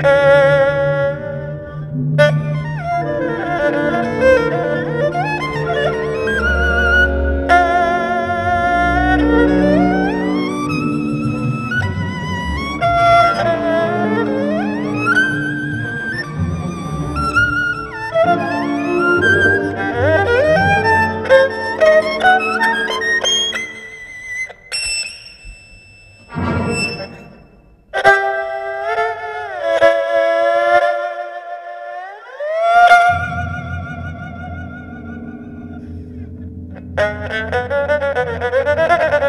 Hey! Thank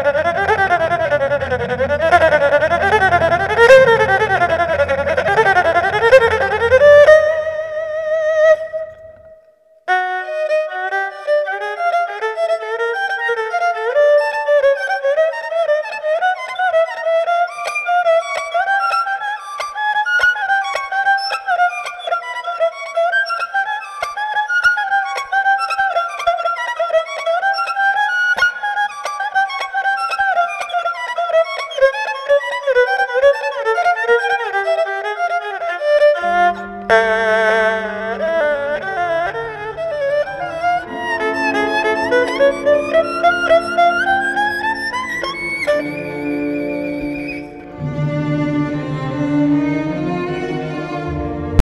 you. Thank you.